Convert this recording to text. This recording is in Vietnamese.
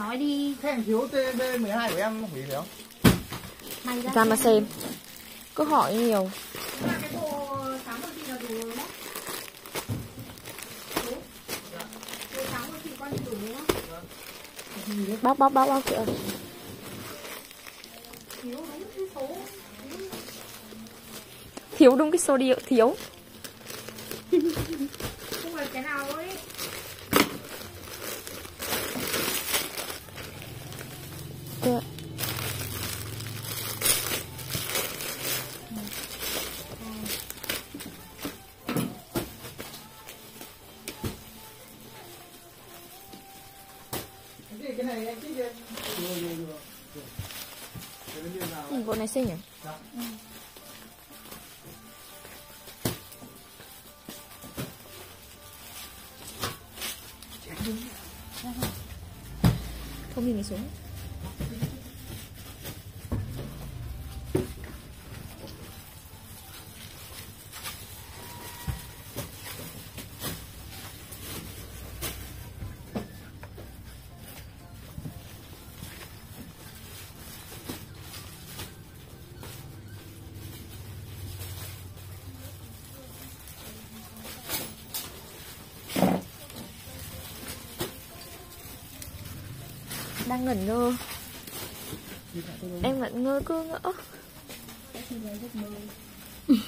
Nói đi. Thế em thiếu TB12 của em hủy phải không? Mày ra, Ra mà xem. Cứ hỏi nhiều? Bóc bóc bóc bóc kìa. Thiếu đúng cái số. Thiếu. Đúng cái số điều Thiếu. Không phải cái nào Cái này em nào? ừ, Bộ này xinh nhỉ? Không nhìn mình xuống Đang ngẩn ngơ. Em ngẩn ngơ cứ ngỡ.